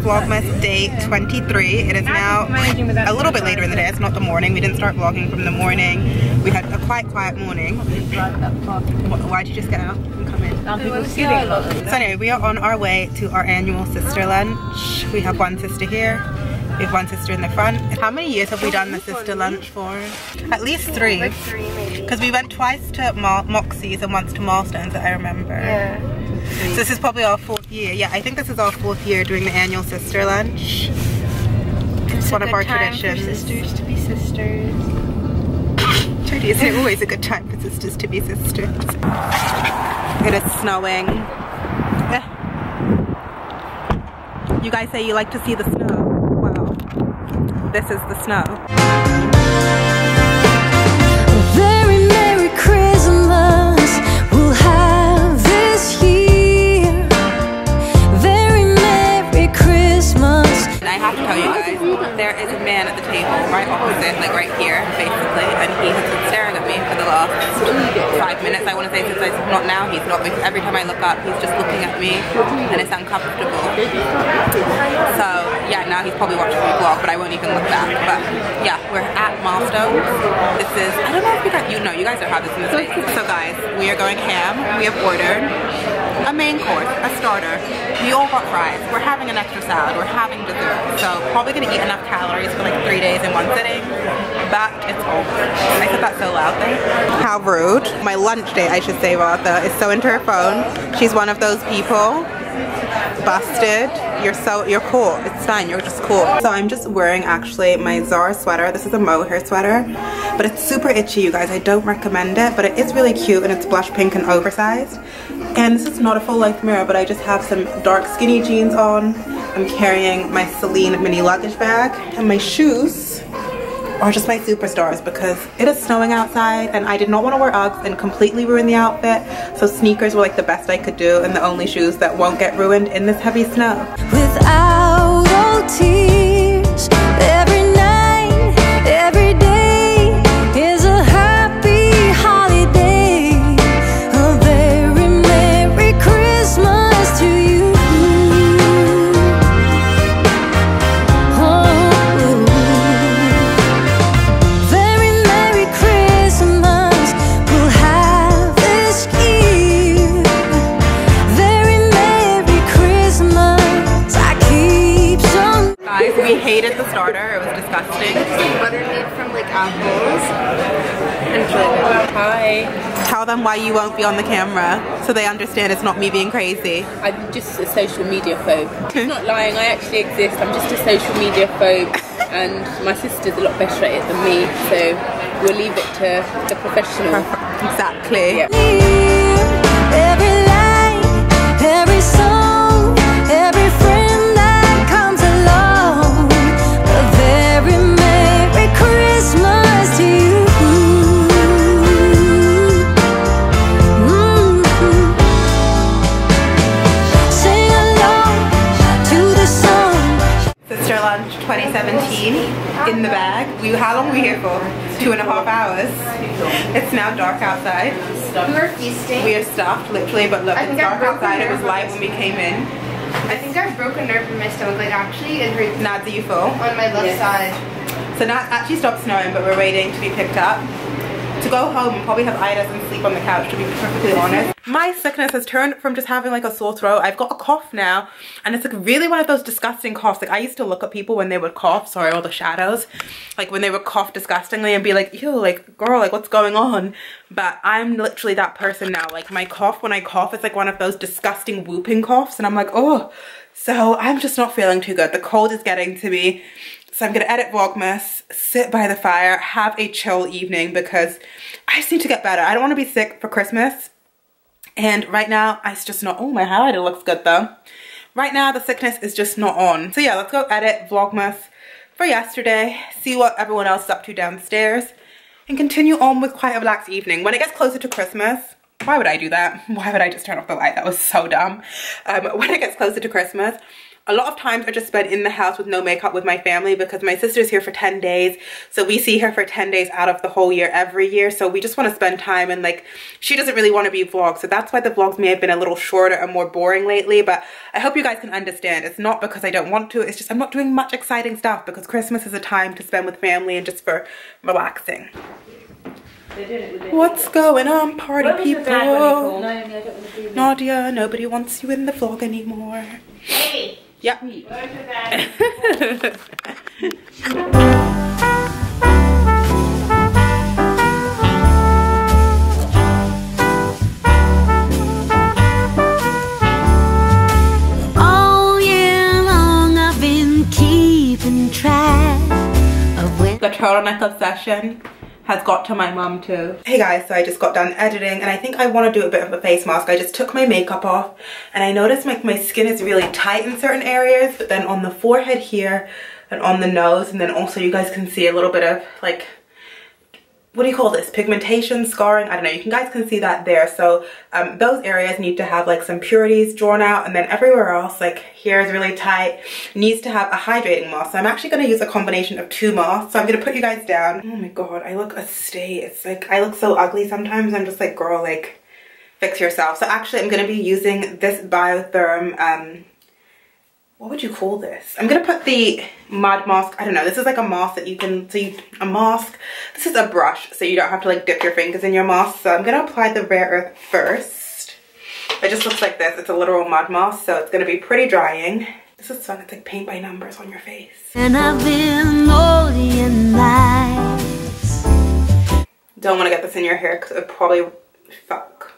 Vlogmas day 23. It is now a little bit later in the day. It's not the morning. We didn't start vlogging from the morning. We had a quite quiet morning. Why'd you just get out and come in? So anyway, we are on our way to our annual sister lunch. We have one sister here. We have one sister in the front. How many years have we done the sister lunch for? At least three. Like three maybe. Because we went twice to Mo Moxie's and once to Milestones that I remember. Yeah. So this is probably our fourth year. Yeah, I think this is our fourth year doing the annual sister lunch. It's one of our traditions. sisters to be sisters. Trudy, isn't it always a good time for sisters to be sisters? It is snowing. You guys say you like to see the snow. This is the snow. Very Merry Christmas we'll have this year. Very Merry Christmas. And I have to tell you guys, there is a man at the table right opposite, like right here, basically, and he has been staring at me for the last five minutes. I want to say since I not now, he's not because every time I look up, he's just looking at me, and it's uncomfortable. So yeah, now he's probably watching me vlog, but I won't even look back. But yeah, we're at Milestones. This is I don't know if you guys you know you guys don't have this in the states. So guys, we are going ham. We have ordered a main course, a starter. We all got fries. We're having an extra salad. We're having dessert. So probably gonna eat enough calories for like three days in one sitting. But it's all over. I said that so loudly. How rude. My lunch date, I should say rather, is so into her phone. She's one of those people. Busted. You're so you're cool. It's fine. You're just cool. So I'm just wearing actually my Zara sweater. This is a mohair sweater, but it's super itchy, you guys. I don't recommend it, but it is really cute and it's blush pink and oversized. And this is not a full length mirror, but I just have some dark skinny jeans on. I'm carrying my Celine mini luggage bag and my shoes are just my superstars because it is snowing outside and I did not want to wear Uggs and completely ruin the outfit. So sneakers were like the best I could do and the only shoes that won't get ruined in this heavy snow. Without hated the starter. It was disgusting. Butter made from like apples. And it's really good. Hi, Tell them why you won't be on the camera so they understand it's not me being crazy. I'm just a social media phobe. I'm not lying, I actually exist. I'm just a social media phobe, and my sister's a lot better at it than me, so we'll leave it to the professional. Exactly. Yeah. We how long were we here for? Two and a half hours. It's now dark outside. We were feasting. We are stuffed, literally, but look, it's dark outside. It was light when we came in. I think I broke a nerve in my stomach. Like actually, it hurts Nads, are you full? on my left side. So now it's actually stopped snowing, but we're waiting to be picked up. To go home and probably have Idas and sleep on the couch, to be perfectly honest. My sickness has turned from just having like a sore throat. I've got a cough now, and it's like really one of those disgusting coughs. Like I used to look at people when they would cough, sorry, all the shadows, like when they would cough disgustingly and be like, ew, like girl, like what's going on? But I'm literally that person now. Like my cough, when I cough, it's like one of those disgusting whooping coughs, and I'm like, oh. So I'm just not feeling too good. The cold is getting to me. So I'm gonna edit Vlogmas, sit by the fire, have a chill evening because I just need to get better. I don't wanna be sick for Christmas. And right now, it's just not, oh, my highlighter looks good though. Right now, the sickness is just not on. So yeah, let's go edit Vlogmas for yesterday, see what everyone else is up to downstairs, and continue on with quite a relaxed evening. When it gets closer to Christmas, why would I do that? Why would I just turn off the light? That was so dumb. Um, when it gets closer to Christmas, a lot of times I just spend in the house with no makeup with my family because my sister's here for 10 days. So we see her for 10 days out of the whole year every year. So we just want to spend time and like she doesn't really want to be vlogged. So that's why the vlogs may have been a little shorter and more boring lately. But I hope you guys can understand. It's not because I don't want to. It's just I'm not doing much exciting stuff because Christmas is a time to spend with family and just for relaxing. What's going on, party people? Nadia, nobody wants you in the vlog anymore. Hey, Yeah. where's your dad? All year long I've been keeping track of when the turtleneck obsession has got to my mum too. Hey guys, so I just got done editing and I think I want to do a bit of a face mask. I just took my makeup off and I noticed like my skin is really tight in certain areas but then on the forehead here and on the nose and then also you guys can see a little bit of like what do you call this? Pigmentation scarring? I don't know. You can guys can see that there. So um, those areas need to have like some purities drawn out. And then everywhere else like here is really tight needs to have a hydrating mask. So i'm actually going to use a combination of two masks. So i'm going to put you guys down. Oh my god i look a state. It's like i look so ugly sometimes. I'm just like girl like fix yourself. So actually i'm going to be using this biotherm um what would you call this? I'm gonna put the mud mask, I don't know, this is like a mask that you can, so you, a mask, this is a brush, so you don't have to like dip your fingers in your mask. So I'm gonna apply the Rare Earth first. It just looks like this, it's a literal mud mask, so it's gonna be pretty drying. This is fun, it's like paint by numbers on your face. and I've been lonely and nights. Don't wanna get this in your hair because it probably, fuck.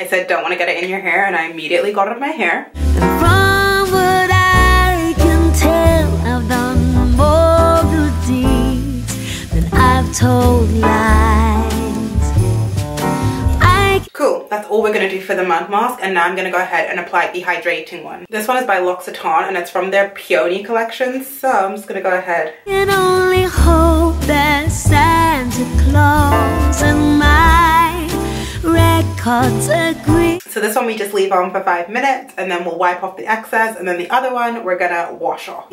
I said don't wanna get it in your hair and I immediately got it in my hair. Told lies. I Cool, that's all we're gonna do for the mud mask and now I'm gonna go ahead and apply the hydrating one. This one is by L'Occitane and it's from their Peony collection, so I'm just gonna go ahead. only hope that Santa Claus and my records agree. So this one we just leave on for five minutes and then we'll wipe off the excess and then the other one we're gonna wash off.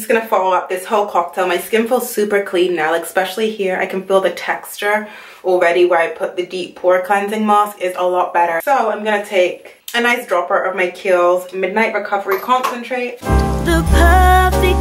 Just gonna follow up this whole cocktail. My skin feels super clean now, like especially here. I can feel the texture already where I put the deep pore cleansing mask is a lot better. So I'm gonna take a nice dropper of my Kiehl's Midnight Recovery Concentrate. the perfect